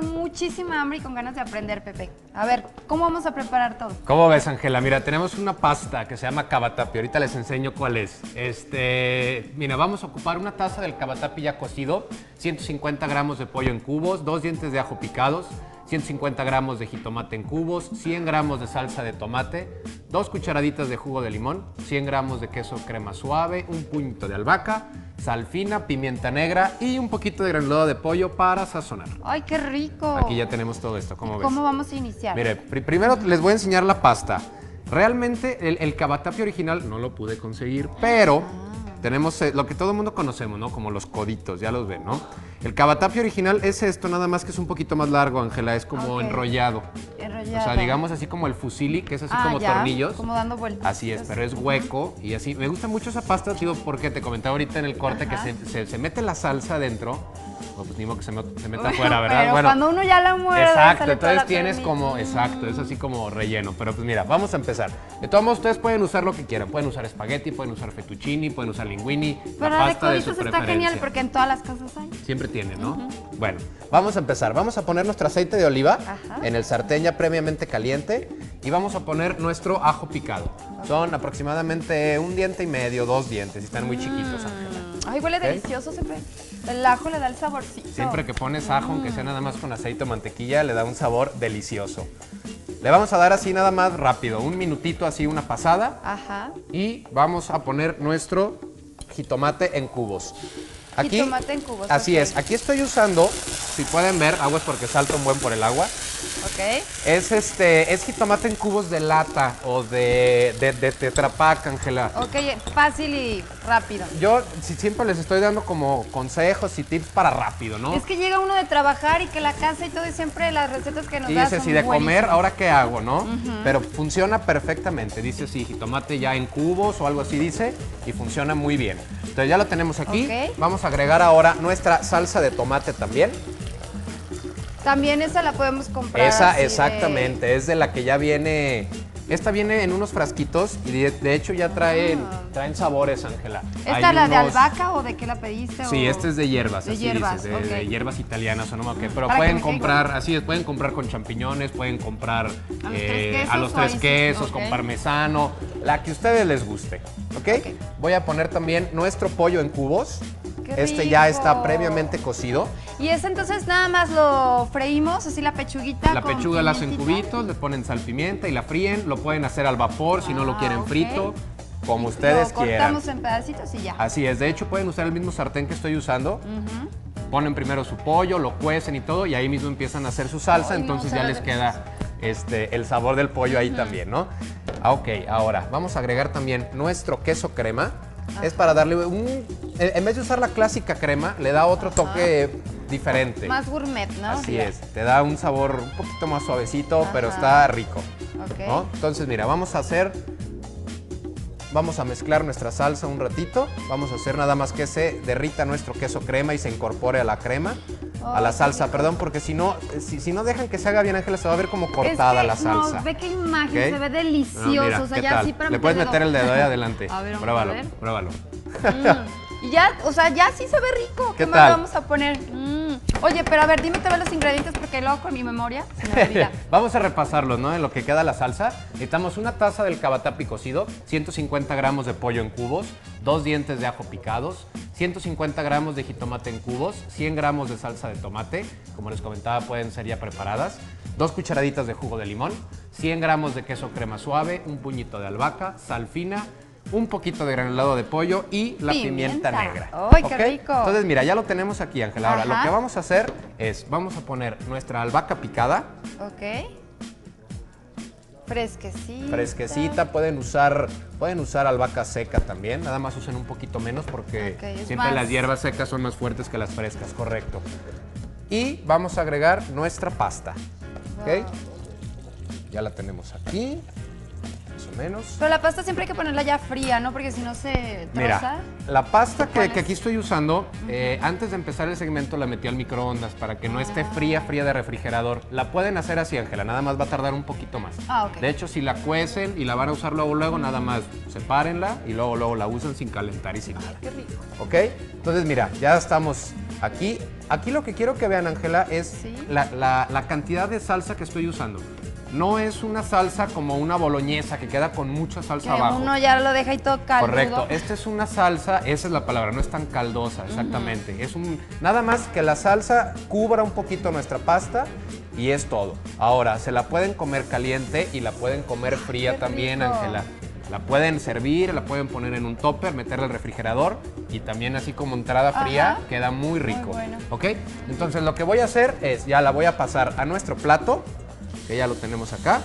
muchísima hambre y con ganas de aprender, Pepe. A ver, ¿cómo vamos a preparar todo? ¿Cómo ves, Ángela? Mira, tenemos una pasta que se llama cabatapi. Ahorita les enseño cuál es. Este, mira, vamos a ocupar una taza del cabatapi ya cocido, 150 gramos de pollo en cubos, dos dientes de ajo picados, 150 gramos de jitomate en cubos, 100 gramos de salsa de tomate, dos cucharaditas de jugo de limón, 100 gramos de queso crema suave, un puñito de albahaca, sal fina, pimienta negra y un poquito de granulado de pollo para sazonar. ¡Ay, qué rico! Aquí ya tenemos todo esto, ¿cómo ves? ¿Cómo vamos a iniciar? Mire, pri- primero les voy a enseñar la pasta. Realmente el, el cabatapi original no lo pude conseguir, pero tenemos eh, lo que todo el mundo conocemos, ¿no? Como los coditos, ya los ven, ¿no? El cabatapi original es esto, nada más que es un poquito más largo, Ángela, es como Ok. enrollado. Enrollado. O sea, digamos así como el fusili, que es así Ah, como ya, tornillos. Como dando vueltas. Así es, pero es hueco y así. Me gusta mucho esa pasta, tío, porque te comentaba ahorita en el corte Ajá. que se, se- se mete la salsa adentro. Bueno, pues ni modo que se, met- se meta Bueno, afuera, ¿verdad? Pero cuando uno ya la muerde, Exacto, entonces tienes como, exacto, es así como relleno. Pero pues mira, vamos a empezar. De todos modos, ustedes pueden usar lo que quieran. Pueden usar espagueti, pueden usar fettuccini, pueden usar linguini, Pero la la de pasta de su está preferencia. genial porque en todas las casas hay. Siempre tiene, ¿no? Bueno, vamos a empezar. Vamos a poner nuestro aceite de oliva Ajá. en el sartén ya previamente caliente y vamos a poner nuestro ajo picado. Son aproximadamente un diente y medio, dos dientes, y están muy chiquitos, Ángela. Ay, huele delicioso siempre. El ajo le da el saborcito. Siempre que pones ajo, aunque sea nada más con aceite o mantequilla, le da un sabor delicioso. Le vamos a dar así nada más rápido, un minutito así, una pasada. Ajá. Y vamos a poner nuestro jitomate en cubos. Jitomate en cubos, Así es. Aquí estoy usando, si pueden ver, aguas porque salto un buen por el agua. Ok. Es este, es jitomate en cubos de lata o de, de, de Tetra Pak, Ángela. Ok, fácil y rápido. Yo si, siempre les estoy dando como consejos y tips para rápido, ¿no? Es que llega uno de trabajar y que la casa y todo, y siempre las recetas que nos Y das dice son así de comer. ¿ahora qué hago, no? Pero funciona perfectamente. Dice así, jitomate ya en cubos o algo así dice, y funciona muy bien. Entonces ya lo tenemos aquí. Vamos a agregar ahora nuestra salsa de tomate también. También esa la podemos comprar. Esa, de- exactamente, es de la que ya viene. Esta viene en unos frasquitos y de, de hecho ya traen, traen sabores, Ángela. ¿Esta Hay es la de albahaca o de qué la pediste? Sí, o- este es de hierbas, De así hierbas, dices, de, hierbas italianas o no qué, pero Para pueden comprar, así es, pueden comprar con champiñones, pueden comprar eh, a los tres sí? quesos, con parmesano, la que a ustedes les guste, ¿ok? Ok. Voy a poner también nuestro pollo en cubos. ¡Qué este ya está previamente cocido. Y ese entonces nada más lo freímos, así la pechuguita. La con pechuga la hacen cubitos, le ponen sal pimienta y la fríen. Lo pueden hacer al vapor si no lo Ah, quieren frito, como ustedes lo quieran. cortamos en pedacitos y ya. Así es, de hecho pueden usar el mismo sartén que estoy usando. Ponen primero su pollo, lo cuecen y todo, y ahí mismo empiezan a hacer su salsa, Ay, entonces ya les queda este, el sabor del pollo ahí también, ¿no? Ah, ok, ahora vamos a agregar también nuestro queso crema. Es para darle un... En vez de usar la clásica crema, le da otro toque diferente. Más gourmet, ¿no? Así es, te da un sabor un poquito más suavecito, pero está rico. Entonces, mira, vamos a hacer, vamos a mezclar nuestra salsa un ratito. Vamos a hacer nada más que se derrita nuestro queso crema y se incorpore a la crema, a la salsa, perdón, porque si no, si, si no dejan que se haga bien, Ángela, se va a ver como cortada Es que, la salsa. No, ve qué imagen, se ve No, delicioso. mira, o sea, ¿qué ya tal? así para Le puedes meter el dedo ahí adelante. A ver, vamos pruébalo, a ver. pruébalo. Mm, Y ya, o sea, ya sí se ve rico. ¿Qué, ¿Qué más le vamos a poner? Mm. Oye, pero a ver, dime todos los ingredientes porque luego con mi memoria se me olvida. Vamos a repasarlos, ¿no? En lo que queda la salsa. Necesitamos una taza del cabatapi cocido, 150 gramos de pollo en cubos, dos dientes de ajo picados, 150 gramos de jitomate en cubos, 100 gramos de salsa de tomate, como les comentaba pueden ser ya preparadas, dos cucharaditas de jugo de limón, 100 gramos de queso crema suave, un puñito de albahaca, sal fina, un poquito de granulado de pollo y la pimienta, Pimienta. negra. ¡Ay, qué rico! Entonces, mira, ya lo tenemos aquí, Ángela. Ahora, lo que vamos a hacer es, vamos a poner nuestra albahaca picada, Ok. Fresquecita. fresquecita, pueden usar, pueden usar albahaca seca también, nada más usen un poquito menos porque siempre más- las hierbas secas son más fuertes que las frescas, correcto. Y vamos a agregar nuestra pasta, ¿ok? Ya la tenemos aquí, más o menos. Pero la pasta siempre hay que ponerla ya fría, ¿no? Porque si no se troza. Mira, la pasta que, aquí estoy usando, eh, antes de empezar el segmento la metí al microondas para que no esté fría, fría de refrigerador. La pueden hacer así, Ángela, nada más va a tardar un poquito más. Ah, ok. De hecho, si la cuecen y la van a usar luego, luego, nada más sepárenla y luego, luego la usan sin calentar y sin nada. Qué rico. ¿Ok? Entonces, mira, ya estamos Aquí, aquí lo que quiero que vean, Ángela, es Sí. la, la- la cantidad de salsa que estoy usando. No es una salsa como una boloñesa que queda con mucha Que salsa abajo. uno ya lo deja y todo caldudo. Correcto. Esta es una salsa, esa es la palabra, no es tan caldosa, exactamente. Es un nada más que la salsa cubra un poquito nuestra pasta y es todo. Ahora, se la pueden comer caliente y la pueden comer fría qué también. Ángela. La pueden servir, la pueden poner en un topper, meterla al refrigerador y también así como entrada fría Ajá. queda muy rico. bueno. ¿Ok? Entonces lo que voy a hacer es, ya la voy a pasar a nuestro plato, que ya lo tenemos acá.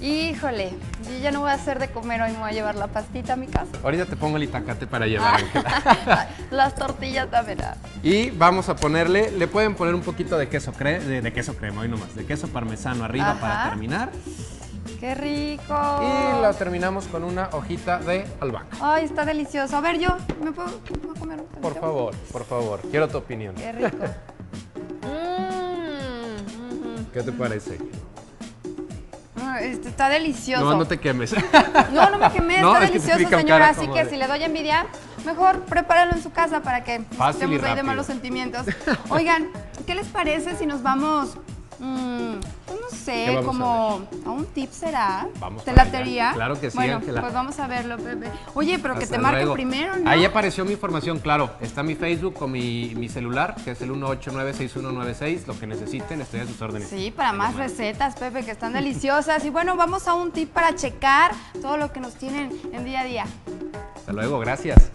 Híjole, yo ya no voy a hacer de comer hoy, me voy a llevar la pastita a mi casa. Ahorita te pongo el itacate para llevar, Ángela. Las tortillas también. ah. Y vamos a ponerle, le pueden poner un poquito de queso cre de, de queso crema, hoy nomás, de queso parmesano arriba Ajá. para terminar. ¡Qué rico! Y lo terminamos con una hojita de albahaca. Ay, está delicioso. A ver, yo, ¿me puedo, ¿me puedo comer un Por favor, por favor, quiero tu opinión. Qué rico. Mm. ¿Qué te parece? Este está delicioso. No, no te quemes. No, no me quemé, No, está es delicioso, señora. Así que de- si le doy envidia, mejor prepáralo en su casa para que Fácil estemos ahí de malos sentimientos. Oigan, ¿qué les parece si nos vamos, mm, pues no sé, ¿Qué vamos a como a, un tip será? Vamos ¿Te latería? Claro que sí, Bueno, pues vamos a verlo, Pepe. Oye, pero que te marque luego. primero, ¿no? Ahí apareció mi información, claro. Está mi Facebook con mi, mi celular, que es el 1896196. Lo que necesiten, estoy a sus órdenes. Sí, para más recetas, Pepe, que están deliciosas. Y bueno, vamos a un tip para checar todo lo que nos tienen en día a día. Hasta luego, gracias.